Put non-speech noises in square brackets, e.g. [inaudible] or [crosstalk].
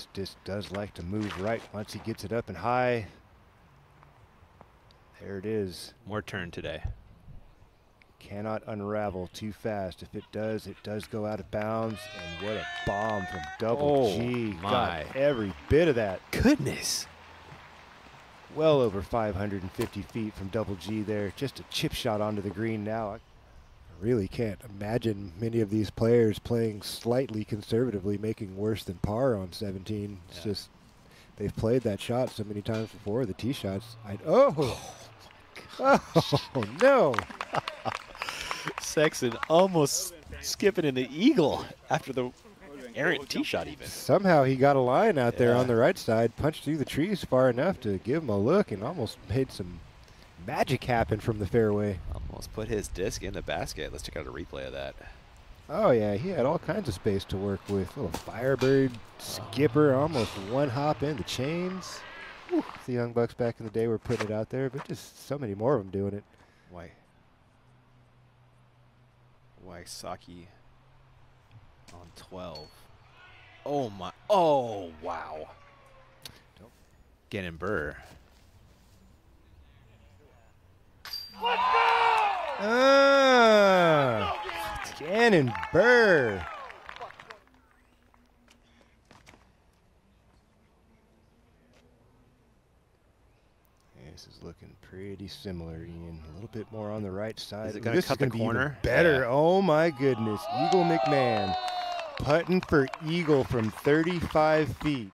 This disc does like to move right once he gets it up and high. There it is. More turn today. Cannot unravel too fast. If it does, it does go out of bounds. And what a bomb from Double Oh, G. my. Got every bit of that. Goodness. Well over 550 feet from Double G there. Just a chip shot onto the green now. Really can't imagine many of these players playing slightly conservatively, making worse than par on 17. It's Yeah. just they've played that shot so many times before. The tee shots. I, oh, oh, [laughs] oh no! [laughs] Sexton almost skipping in the eagle after the errant tee shot even. Somehow he got a line out there Yeah. on the right side, punched through the trees far enough to give him a look, and almost made some magic happen from the fairway. Almost put his disc in the basket. Let's check out a replay of that. Oh yeah, he had all kinds of space to work with. Little Firebird, skipper, oh. almost one hop in the chains. Whew, The Young Bucks back in the day were putting it out there, but just so many more of them doing it. Why? Wysocki on 12. Oh my. Oh, wow. Gannon Buhr. Ah, Gannon Buhr. This is looking pretty similar, Ian. A little bit more on the right side. Is it gonna this cut is the gonna be corner? better. Yeah. Oh my goodness, Eagle McMahon putting for Eagle from 35 feet.